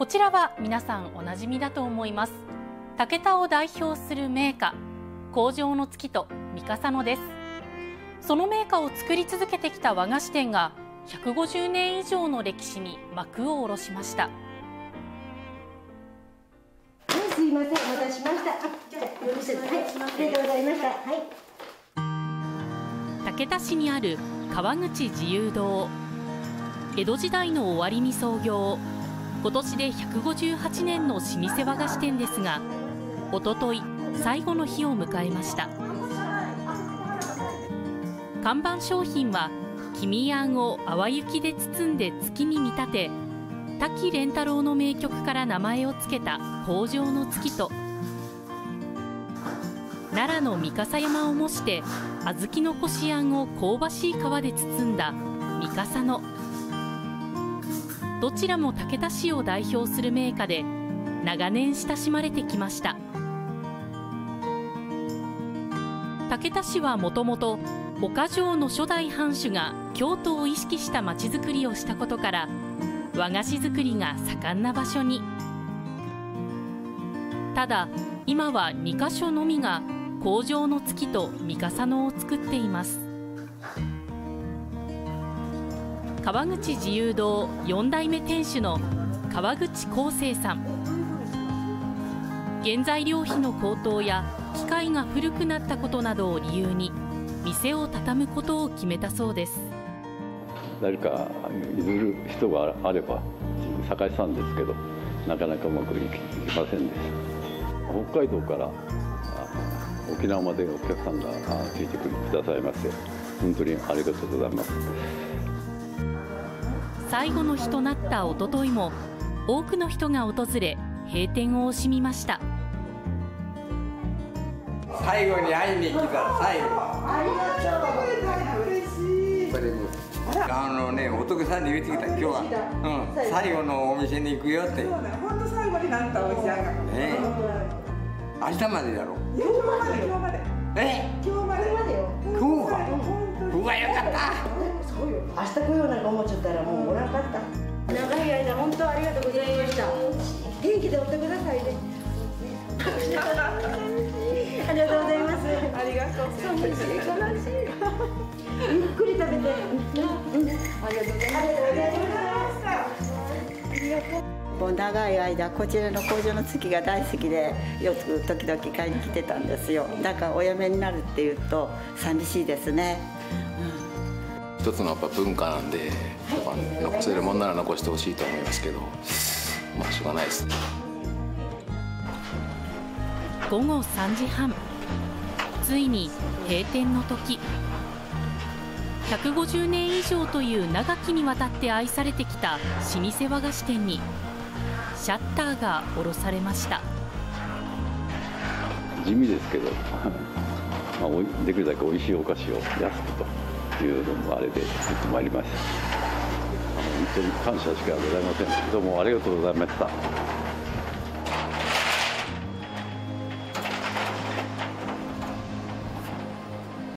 こちらは皆さんおなじみだと思います。武田を代表する名家工場の月と三笠野です。その名家を作り続けてきた和菓子店が150年以上の歴史に幕を下ろしました。すいませんお待たせしました。じゃあよろしいはいありがとうございましたはい。武田市にある川口自由堂。江戸時代の終わりに創業今年で158年の老舗和菓子店ですがおととい最後の日を迎えました。看板商品は黄身あんを淡雪で包んで月に見立て滝廉太郎の名曲から名前を付けた北条の月と奈良の三笠山を模して小豆のこしあんを香ばしい皮で包んだ三笠のどちらも武田市を代表する名家で長年親しまれてきました。武田市はもともと岡城の初代藩主が京都を意識した町づくりをしたことから和菓子作りが盛んな場所に。ただ今は2カ所のみが工場の月と三笠野を作っています。川口自由堂4代目店主の川口康生さん。原材料費の高騰や機械が古くなったことなどを理由に店を畳むことを決めたそうです。誰か譲る人があれば探したんですけどなかなかうまくいきませんでした。北海道から沖縄までお客さんがついてくださいまして本当にありがとうございます。最後の日となったおとといも多くの人が訪れ閉店を惜しみました。最後に会いに来た最後。ありがとう。嬉しいあのね仏さんに言ってきた今日は、うん、最後のお店に行くよって。そうだ本当最後になったお店ね明日までだろ。今日まで今日まで。え今日までまでよ。今日は。うわよかった明日来ようなんか思っちゃったらもうおらんかった。長い間本当ありがとうございました。元気でおってくださいね。ありがとうございます。ありがとう寂しい悲しい。ゆっくり食べて、うん、ありがとうございますありがとうございます。もう長い間こちらの工場の月が大好きでよく時々買いに来てたんですよ。だからお嫁になるっていうと寂しいですね、うん、一つのやっぱ文化なんでやっぱ残せるもんなら残してほしいと思いますけどまあしょうがないです午後3時半。ついに閉店の時。150年以上という長きにわたって愛されてきた老舗和菓子店にシャッターが下ろされました。地味ですけど、まあ、できるだけ美味しいお菓子を安くというのもあれで作ってまいりました。本当に感謝しかございません。どうもありがとうございました。